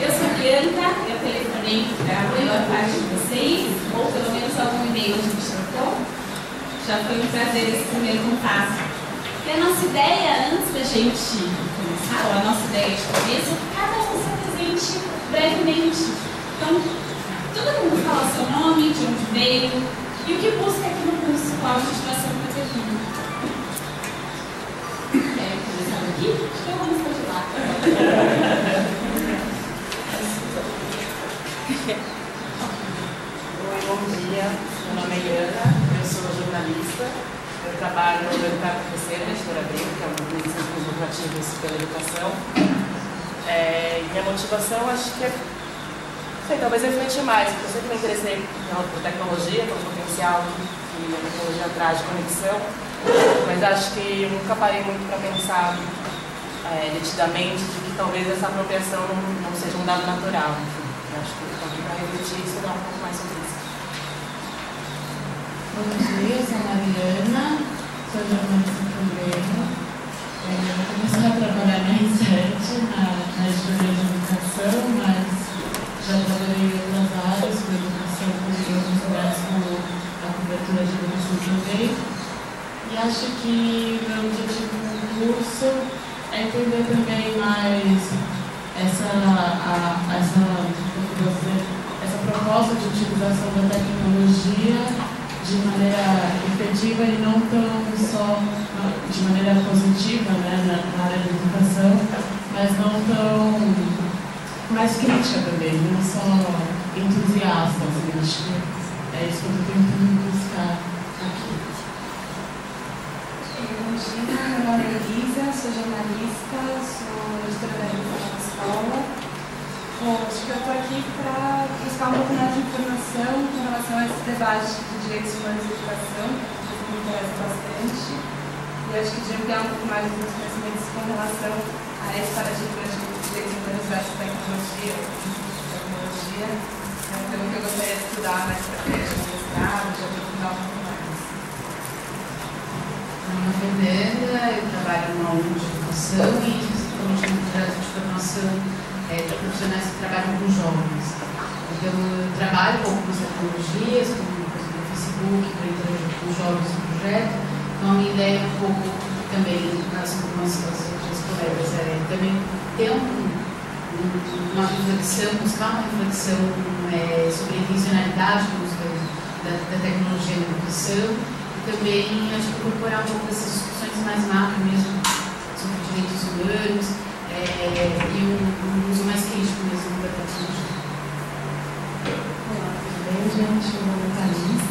Eu sou Bianca, eu telefonei para a maior parte de vocês, ou pelo menos algum e-mail a gente trocou. Já foi um prazer esse primeiro contato. E a nossa ideia, antes da gente começar, ou a nossa ideia de começo, é que cada um se apresente brevemente. Então, todo mundo fala seu nome, de onde veio e o que busca aqui no curso, qual a motivação para ter vindo. Querem começar aqui? Acho que eu vou começar de lá. Oi, bom dia. Meu nome é Ana, eu sou jornalista. Eu trabalho no Mercado Terceiro, na Editora Abril, que é uma organização com educativos pela educação. É, minha motivação, acho que é, sei, talvez refletir mais, porque eu sempre me interessei por tecnologia, pelo potencial que a tecnologia traz de conexão, mas acho que nunca parei muito para pensar é, nitidamente de que talvez essa apropriação não, não seja um dado natural. Acho que aqui para refletir e estudar um pouco mais sobre isso. Bom dia, sou a Mariana, sou jornalista também. É, eu comecei a trabalhar na R7, na, na editoria de educação, mas já trabalhei em outras áreas, com educação, com outros lugares, com a cobertura de educação também. E acho que o meu objetivo no curso é entender também mais essa, a, essa essa proposta de utilização da tecnologia de maneira efetiva e não tão só de maneira positiva né, na, área da educação, mas não tão mais crítica também, não só entusiasta. Assim, acho que é isso que eu estou tentando buscar aqui. Bom dia, meu nome é Elisa, sou jornalista, sou editora da revista escola. Bom, acho que eu estou aqui para buscar um pouco mais de informação com relação a esse debate de direitos humanos e educação, que me interessa bastante. E acho que de ampliar um pouco mais os meus conhecimentos com relação a esse paradigma de direitos humanos versus tecnologia, tecnologia. É um tema que eu gostaria de estudar mais para frente no mestrado, de aprofundar um pouco mais. Meu nome é Fernanda, eu trabalho numa ONG de educação e principalmente no projeto de formação é, de profissionais que trabalham com jovens. Eu trabalho com algumas tecnologias, como o Facebook, para interagir com os jovens no projeto. Então, a minha ideia é um pouco também, assim como as, as outras colegas, é também ter um, um, uma reflexão, buscar uma reflexão é, sobre a intencionalidade da, da, tecnologia na educação e também, acho que, incorporar um pouco dessas discussões mais macro mesmo sobre direitos humanos é, e um, um, uso mais crítico mesmo da tecnologia. Gente? Meu nome é Thaís,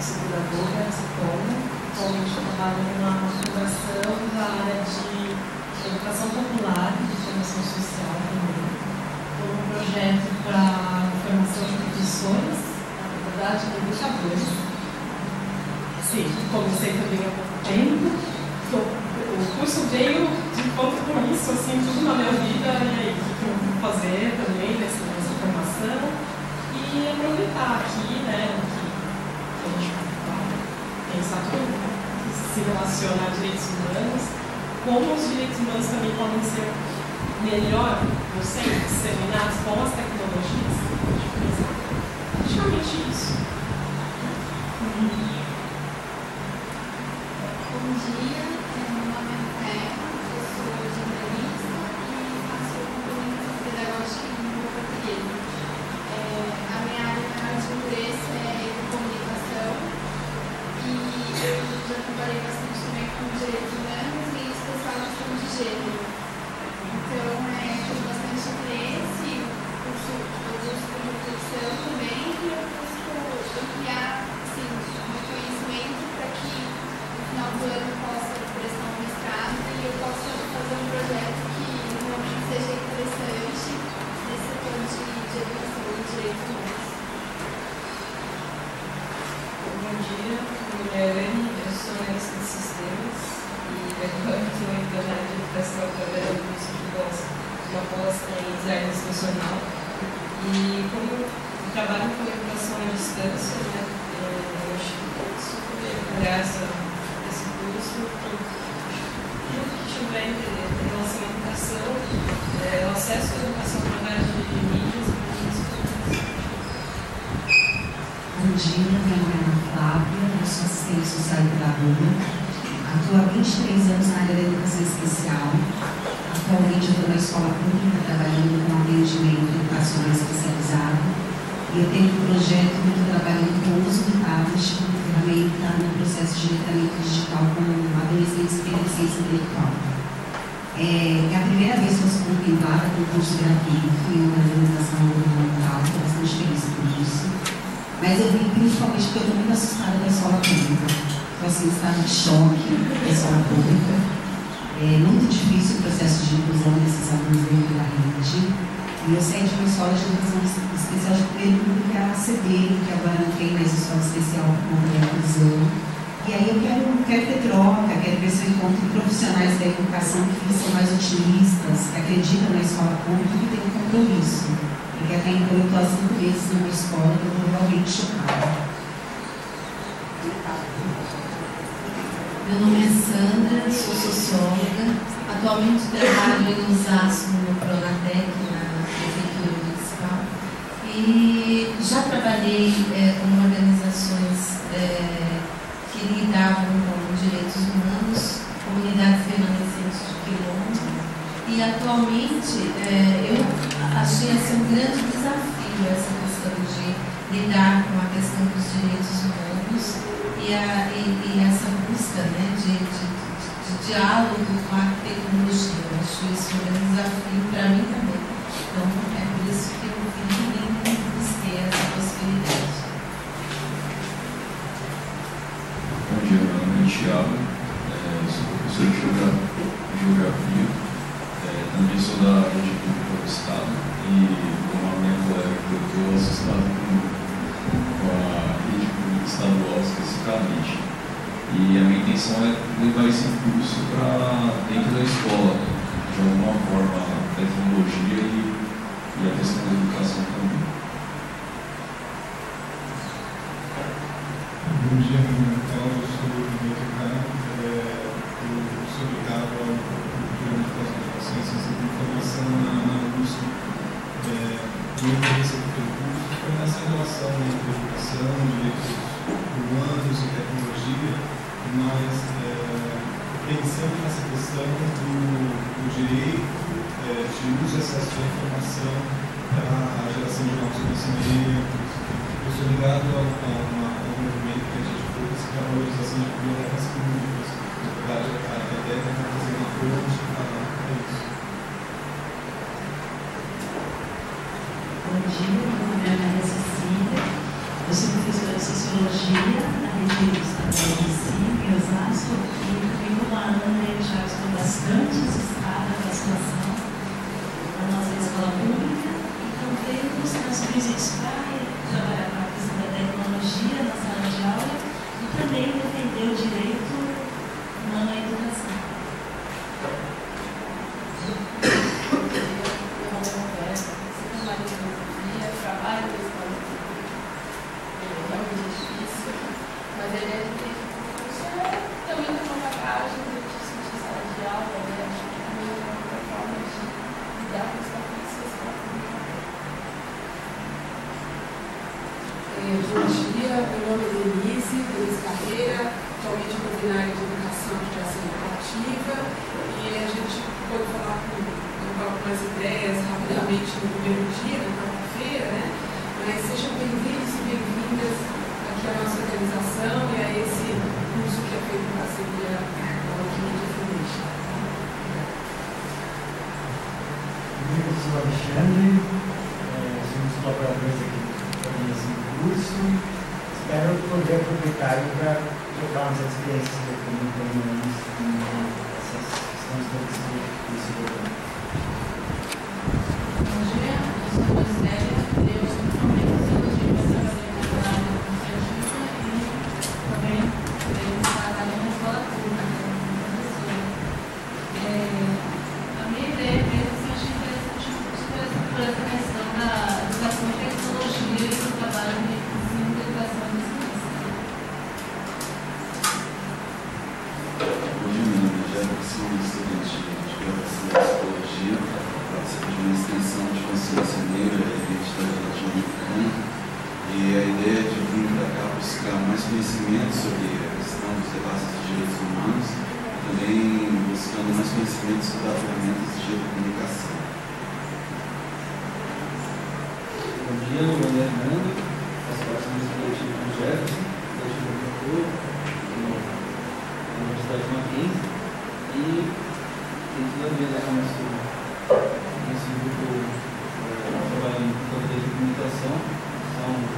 sou curadora, psicóloga. Atualmente trabalho numa fundação da área de educação popular e formação social também. Estou num projeto para formação de professores, na verdade, educadores. Sim, comecei também há pouco tempo. O curso veio encontro com isso, assim, tudo na minha vida, e aí, o que eu vou fazer também nessa, nessa formação, e aproveitar aqui, né, que, a gente vai pensar tudo que se relaciona a direitos humanos, como os direitos humanos também podem ser melhor, sei, trabalhei bastante também com direitos humanos e em especial questão de gênero. Então, é, tive bastante interesse, curso, de reflexão também, e eu busco ampliar assim, meu conhecimento para que no final do ano possa prestar um mestrado e eu possa fazer um projeto que realmente seja interessante nesse setor de, de educação e direitos humanos. Bom dia, mulher sou analista de sistemas e agora estou indo na área de educação através do curso de pós, uma pós em design institucional. E como trabalho com educação à distância, né, eu acho que graças a esse curso, tudo que tiver em relação à educação, é, o acesso à educação através é Ana Flávia, eu sou assistente social e pedagoga. Atuo há 23 anos na área da educação especial. Atualmente eu estou na escola pública trabalhando com atendimento educacional especializado. E eu tenho um projeto que eu estou trabalhando com o uso do tablet como ferramenta no processo de letramento digital com adolescentes com deficiência intelectual. É, é a primeira vez que eu sou contemplada com o curso gratuito em uma organização governamental, estou bastante feliz. Mas eu vim principalmente porque eu estou muito assustada da escola pública. Estou assim, estado de choque da escola pública. É muito difícil o processo de inclusão desses alunos dentro da rede. E eu saí de uma escola de educação especial de primeiro que é a ACD, que agora não tem mais escola especial por conta inclusão. E aí eu quero, quero ter troca, quero ver se eu encontro profissionais da educação que são mais otimistas, que acreditam na escola pública e têm um compromisso. Porque até então eu estou há cinco meses numa escola que eu estou realmente chocada. Meu nome é Sandra, sou socióloga. Atualmente trabalho em Osasco, no Pronatec, na Prefeitura Municipal. E já trabalhei é, com organizações é, que lidavam com direitos humanos, comunidades remanescentes de quilombo. E atualmente é, eu achei assim, um grande desafio essa questão de lidar com a questão dos direitos humanos e, a, e, e essa busca né, de, de, de, diálogo com a tecnologia. Eu acho isso um grande desafio para mim também. Então, é por isso que eu vim nome é sou professor de geografia, é, também sou da rede pública do Estado e, como a minha colega, eu estou assustado com, com a rede pública estadual especificamente. E a minha intenção é levar esse curso para dentro da escola, de alguma forma, a tecnologia e, e a questão da educação também. Bom dia, acesso à informação para a geração de novos conhecimentos. Eu sou ligado a, a, uma, a um movimento que a gente fez para a valorização de bibliotecas públicas, a académica para fazer uma ponte para isso. Bom dia, meu nome é Maria Cecília, eu sou professora de Sociologia na rede do Recife, em Osasco, e também como a Ana, eu já estou bastante assustada com situação da nossa escola pública e também buscar soluções para trabalhar com a questão da tecnologia na sala de aula e também defender o direito à educação. trabalho na escola é realmente difícil, mas ele é de também tem uma bagagem de discutir sala de aula, né? Acho que também é uma outra forma de lidar com essa escola Bom dia, meu nome é Denise, Denise Carreira, atualmente eu estou de educação e criação educativa e a gente pode falar com algumas ideias rapidamente no primeiro dia, na quarta-feira, né? Mas sejam bem-vindos e bem-vindas aqui à nossa organização e a esse curso que é feito em parceria com a Wikimedia Foundation. Eu sou Alexandre, dos colaboradores aqui também nesse curso. Espero poder aproveitar para trocar umas experiências que eu tenho com essas questões todas que eu estou Bom dia, Cordiano, André Hernando, as próximas coletivas do Jefferson, coletivo do Futuro, na Universidade de Mackenzie, e tem tudo a ver lá com o nosso, nosso grupo eh, trabalhando com a comunicação, são